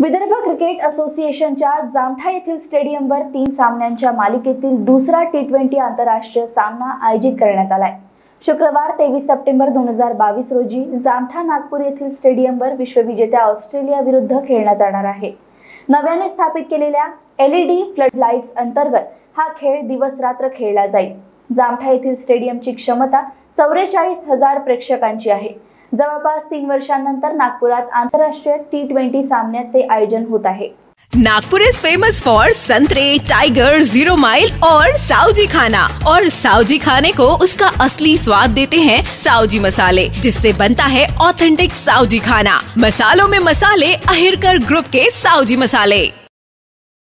Vidarbha cricket असोसिएशनच्या जामठा येथील स्टेडियमवर तीन सामन्यांच्या मालिकेतील दुसरा टी ट्वेंटी आंतरराष्ट्रीय सामना आयोजित करण्यात आलाय. शुक्रवार तेवीस सप्टेंबर दोन हजार बावीस रोजी जामठा नागपूर येथील स्टेडियमवर विश्वविजेत्या ऑस्ट्रेलिया विरुद्ध खेळला जाणार आहे. नव्याने स्थापित केलेल्या एलईडी फ्लड लाईट्स अंतर्गत हा खेळ दिवस रात्र खेळला जाईल. जामठा येथील स्टेडियमची क्षमता चौवेचाळीस हजार प्रेक्षकांची आहे. जवळपास तीन वर्षांनंतर नागपुरात आंतरराष्ट्रीय टी ट्वेंटी सामन्याचे आयोजन होत आहे. नागपुर इज़ फ़ेमस फॉर संतरे टाइगर ज़ीरो माइल और साउजी खाना. और साउजी खाने को उसका असली स्वाद देते हैं साउजी मसाले, जिससे बनता है ऑथेंटिक साउजी खाना। मसालों में मसाले अहिरकर ग्रुप के साउजी मसाले।